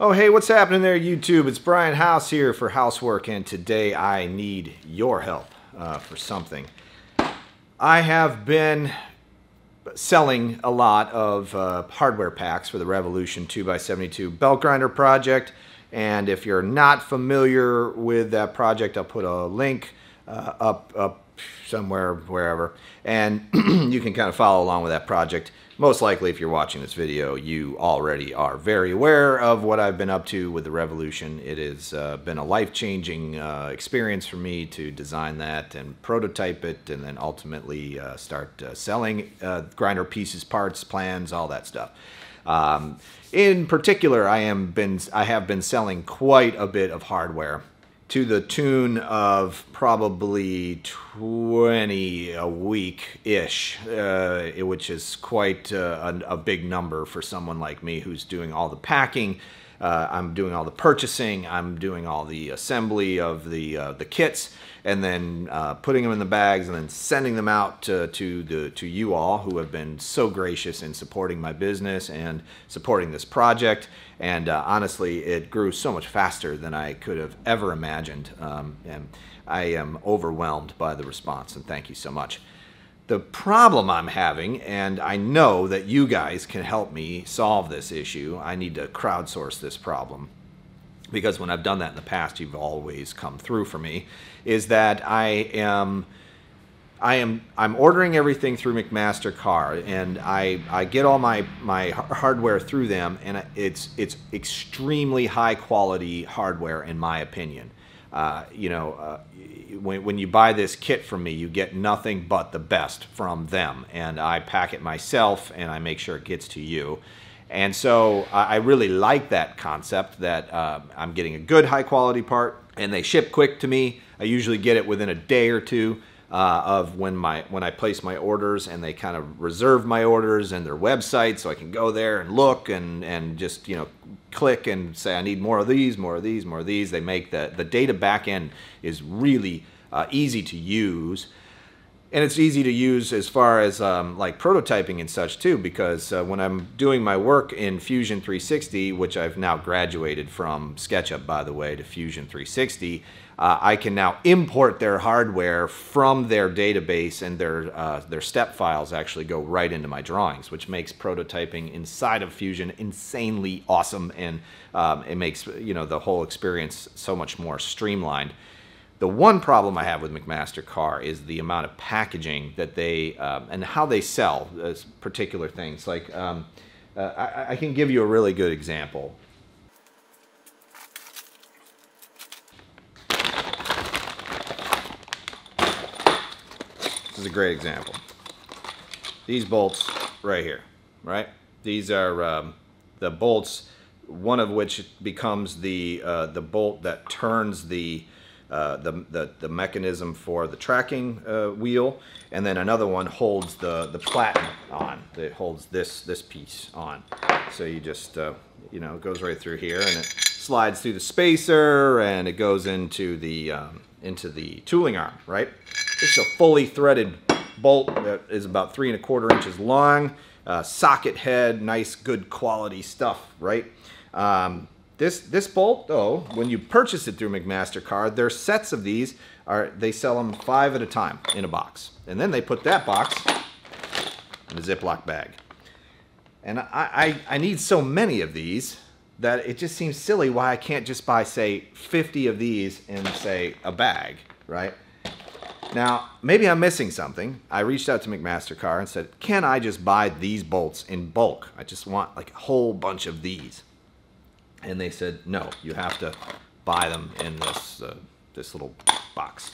Oh, hey, what's happening there, YouTube? It's Brian House here for Housework, and today I need your help uh, for something. I have been selling a lot of uh, hardware packs for the Revolution 2x72 belt grinder project, and if you're not familiar with that project, I'll put a link uh, up, up somewhere, wherever, and you can kind of follow along with that project. Most likely, if you're watching this video, you already are very aware of what I've been up to with the Revolution. It has uh, been a life-changing uh, experience for me to design that and prototype it, and then ultimately uh, start uh, selling uh, grinder pieces, parts, plans, all that stuff. Um, in particular, I am been I have been selling quite a bit of hardware to the tune of probably 20 a week ish, uh, which is quite uh, a, a, big number for someone like me who's doing all the packing. Uh, I'm doing all the purchasing. I'm doing all the assembly of the uh, the kits, and then uh, putting them in the bags, and then sending them out to, to the to you all who have been so gracious in supporting my business and supporting this project. And uh, honestly, it grew so much faster than I could have ever imagined. Um, and I am overwhelmed by the response, and thank you so much. The problem I'm having, and I know that you guys can help me solve this issue, I need to crowdsource this problem because when I've done that in the past, you've always come through for me, is that I am I am I'm ordering everything through McMaster-Carr, and I I get all my my hardware through them, and it's it's extremely high quality hardware in my opinion. Uh, you know, uh, when when you buy this kit from me, you get nothing but the best from them, and I pack it myself, and I make sure it gets to you. And so I really like that concept that uh, I'm getting a good high quality part, and they ship quick to me. I usually get it within a day or two uh, of when my when I place my orders, and they kind of reserve my orders and their website, so I can go there and look and and just you know click and say I need more of these, more of these, more of these. They make the the data backend is really uh, easy to use. And it's easy to use as far as um, like prototyping and such too, because uh, when I'm doing my work in Fusion 360, which I've now graduated from SketchUp, by the way, to Fusion 360, uh, I can now import their hardware from their database and their, uh, their step files actually go right into my drawings, which makes prototyping inside of Fusion insanely awesome and um, it makes you know the whole experience so much more streamlined. The one problem I have with McMaster-Carr is the amount of packaging that they um, and how they sell particular things. Like um, uh, I, I can give you a really good example. This is a great example. These bolts right here, right? These are um, the bolts, one of which becomes the, uh, the bolt that turns the, uh, the, the, the, mechanism for the tracking uh, wheel, and then another one holds the, the platen on. It holds this, this piece on. So you just, uh, you know, it goes right through here, and it slides through the spacer, and it goes into the, um, into the tooling arm, right? Is a fully threaded bolt that is about three and a quarter inches long. Uh, socket head, nice, good quality stuff, right? Um, this this bolt, though, when you purchase it through McMaster-Carr, their sets of these are they sell them five at a time in a box, and then they put that box in a Ziploc bag. And I, I, I need so many of these that it just seems silly why I can't just buy, say, 50 of these in, say, a bag, right? Now, maybe I'm missing something. I reached out to McMaster-Carr and said, can I just buy these bolts in bulk? I just want like a whole bunch of these. And they said, no, you have to buy them in this, uh, this little box.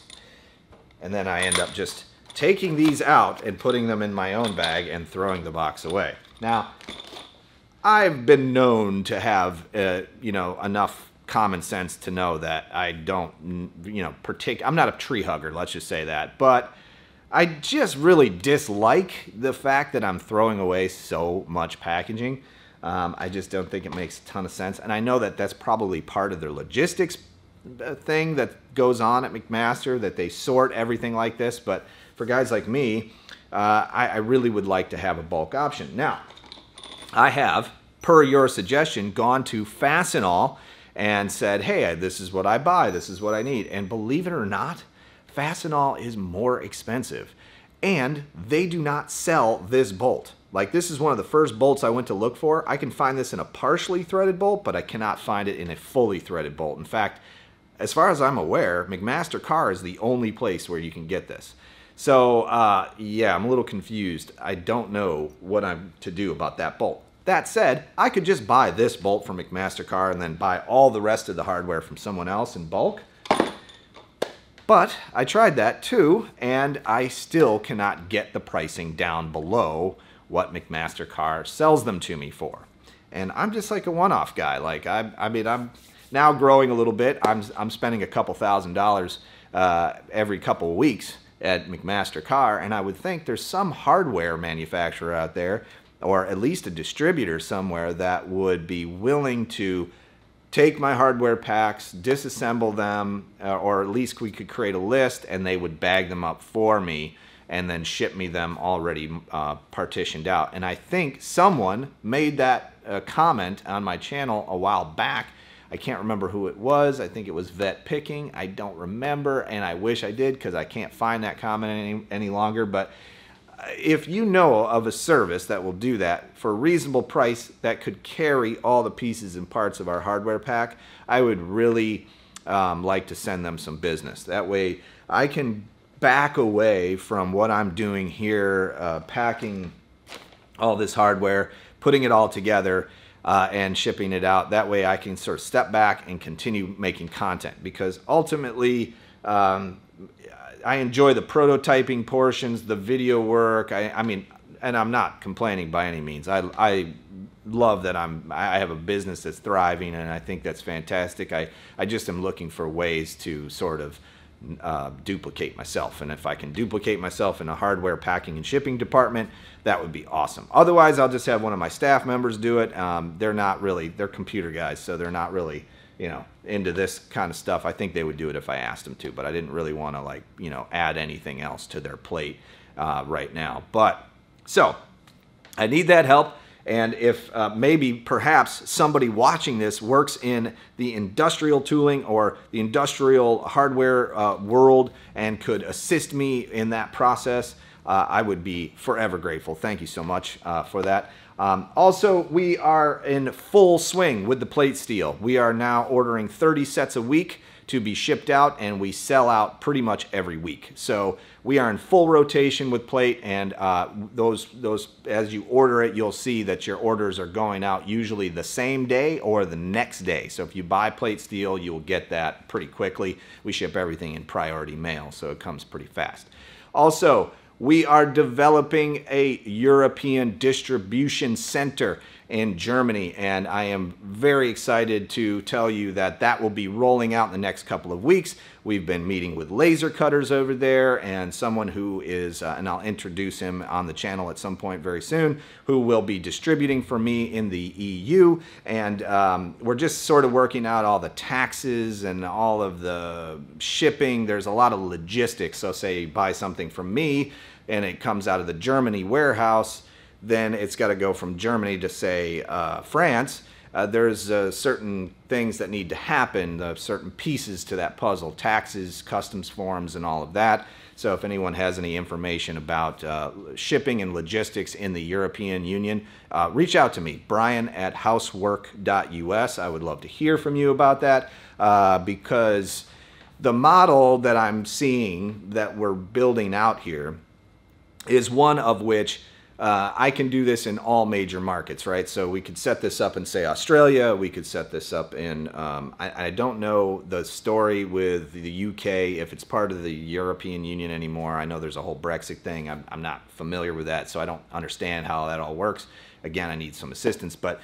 And then I end up just taking these out and putting them in my own bag and throwing the box away. Now, I've been known to have, uh, you know, enough common sense to know that I don't, you know, partic- I'm not a tree hugger, let's just say that. But I just really dislike the fact that I'm throwing away so much packaging. Um, I just don't think it makes a ton of sense. And I know that that's probably part of their logistics uh, thing that goes on at McMaster, that they sort everything like this. But for guys like me, uh, I, I really would like to have a bulk option. Now, I have per your suggestion, gone to Fastenal and said, hey, this is what I buy, this is what I need. And believe it or not, Fastenal is more expensive. And they do not sell this bolt. Like this is one of the first bolts I went to look for. I can find this in a partially threaded bolt, but I cannot find it in a fully threaded bolt. In fact, as far as I'm aware, McMaster Carr is the only place where you can get this. So uh, yeah, I'm a little confused. I don't know what I'm to do about that bolt. That said, I could just buy this bolt from McMaster Carr and then buy all the rest of the hardware from someone else in bulk. But I tried that too, and I still cannot get the pricing down below what McMaster Carr sells them to me for. And I'm just like a one-off guy. Like I, I mean, I'm now growing a little bit. I'm, I'm spending a couple thousand dollars uh, every couple of weeks at McMaster Carr, and I would think there's some hardware manufacturer out there or at least a distributor somewhere that would be willing to take my hardware packs, disassemble them, uh, or at least we could create a list and they would bag them up for me and then ship me them already uh, partitioned out. And I think someone made that uh, comment on my channel a while back. I can't remember who it was. I think it was Vet Picking. I don't remember, and I wish I did because I can't find that comment any, any longer. But if you know of a service that will do that for a reasonable price that could carry all the pieces and parts of our hardware pack, I would really um, like to send them some business. That way I can back away from what I'm doing here, uh, packing all this hardware, putting it all together, uh, and shipping it out. That way I can sort of step back and continue making content because ultimately, um, I enjoy the prototyping portions, the video work. I, I mean, and I'm not complaining by any means. I, I love that I'm I have a business that's thriving, and I think that's fantastic. I I just am looking for ways to sort of uh, duplicate myself, and if I can duplicate myself in a hardware packing and shipping department, that would be awesome. Otherwise, I'll just have one of my staff members do it. Um, they're not really they're computer guys, so they're not really you know, into this kind of stuff. I think they would do it if I asked them to, but I didn't really want to like, you know, add anything else to their plate uh, right now. But so I need that help. And if uh, maybe perhaps somebody watching this works in the industrial tooling or the industrial hardware uh, world and could assist me in that process, uh, I would be forever grateful. Thank you so much uh, for that. Um, also, we are in full swing with the plate steel. We are now ordering 30 sets a week to be shipped out and we sell out pretty much every week. So we are in full rotation with plate and uh, those, those as you order it, you'll see that your orders are going out usually the same day or the next day. So if you buy plate steel, you'll get that pretty quickly. We ship everything in priority mail, so it comes pretty fast. Also, we are developing a European distribution center in Germany, and I am very excited to tell you that that will be rolling out in the next couple of weeks. We've been meeting with laser cutters over there, and someone who is, uh, and I'll introduce him on the channel at some point very soon, who will be distributing for me in the EU. And um, we're just sort of working out all the taxes and all of the shipping. There's a lot of logistics. So, say buy something from me and it comes out of the Germany warehouse, then it's got to go from Germany to say uh, France. Uh, there's uh, certain things that need to happen, uh, certain pieces to that puzzle, taxes, customs forms, and all of that. So if anyone has any information about uh, shipping and logistics in the European Union, uh, reach out to me, brian at housework.us. I would love to hear from you about that uh, because the model that I'm seeing that we're building out here is one of which uh, I can do this in all major markets, right? So we could set this up in, say, Australia. We could set this up in, um, I, I, don't know the story with the UK, if it's part of the European Union anymore. I know there's a whole Brexit thing. I'm, I'm not familiar with that, so I don't understand how that all works. Again, I need some assistance. But,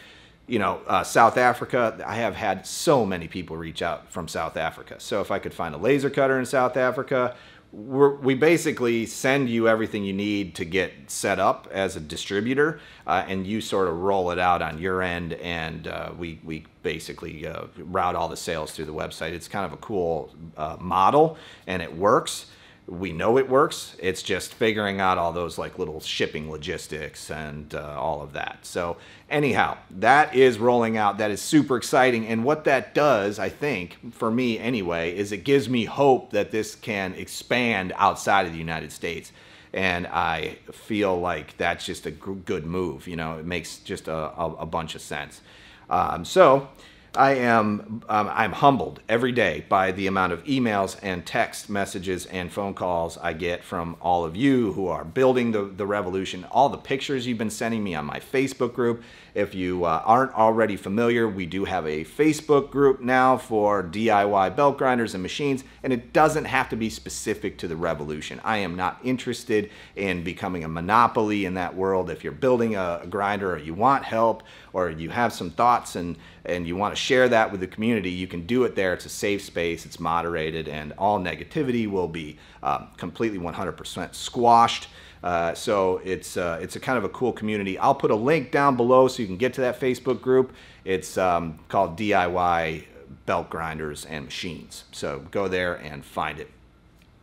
you know, uh, South Africa, I have had so many people reach out from South Africa. So if I could find a laser cutter in South Africa, we basically send you everything you need to get set up as a distributor, uh, and you sort of roll it out on your end, and uh, we, we basically uh, route all the sales through the website. It's kind of a cool uh, model, and it works. We know it works. It's just figuring out all those like little shipping logistics and uh, all of that. So anyhow, that is rolling out. That is super exciting. And what that does, I think, for me anyway, is it gives me hope that this can expand outside of the United States. And I feel like that's just a good move. You know, it makes just a, a, a bunch of sense. Um, so I am um, I'm humbled every day by the amount of emails and text messages and phone calls I get from all of you who are building the, the revolution, all the pictures you've been sending me on my Facebook group. If you uh, aren't already familiar, we do have a Facebook group now for DIY belt grinders and machines, and it doesn't have to be specific to the revolution. I am not interested in becoming a monopoly in that world. If you're building a, grinder or you want help or you have some thoughts and, and you want to share that with the community, you can do it there. It's a safe space, it's moderated, and all negativity will be um, completely 100% squashed. Uh, so it's uh, it's a kind of a cool community. I'll put a link down below so you can get to that Facebook group. It's um, called DIY Belt Grinders and Machines. So go there and find it.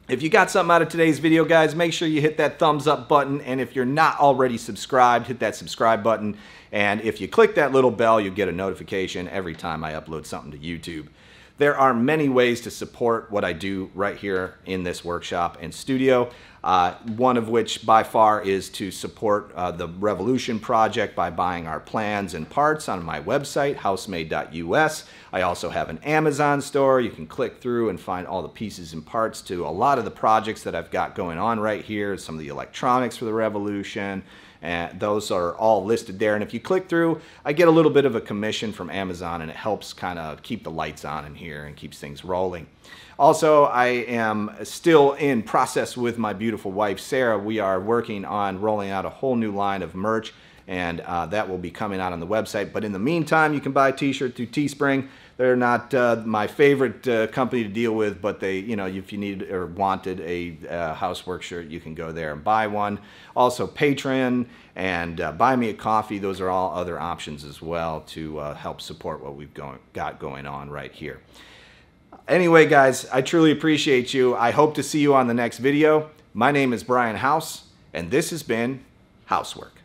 If you got something out of today's video, guys, make sure you hit that thumbs up button. And if you're not already subscribed, hit that subscribe button. And if you click that little bell, you'll get a notification every time I upload something to YouTube. There are many ways to support what I do right here in this workshop and studio. Uh, one of which by far is to support uh, the Revolution Project by buying our plans and parts on my website, housemade.us. I also have an Amazon store. You can click through and find all the pieces and parts to a lot of the projects that I've got going on right here, some of the electronics for the Revolution, and those are all listed there. And if you click through, I get a little bit of a commission from Amazon and it helps kind of keep the lights on in here and keeps things rolling. Also, I am still in process with my beautiful wife, Sarah. We are working on rolling out a whole new line of merch and uh, that will be coming out on the website. But in the meantime, you can buy a t-shirt through Teespring. They're not uh, my favorite uh, company to deal with, but they, you know, if you need or wanted a uh, housework shirt, you can go there and buy one. Also, Patreon and uh, Buy Me a Coffee, those are all other options as well to uh, help support what we've going, got going on right here. Anyway, guys, I truly appreciate you. I hope to see you on the next video. My name is Brian House, and this has been Housework.